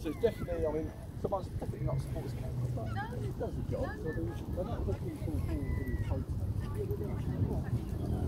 So it's definitely, I mean, someone's definitely not a sports camera, but it does the job. So they- they're not looking for photos.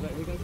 Hello.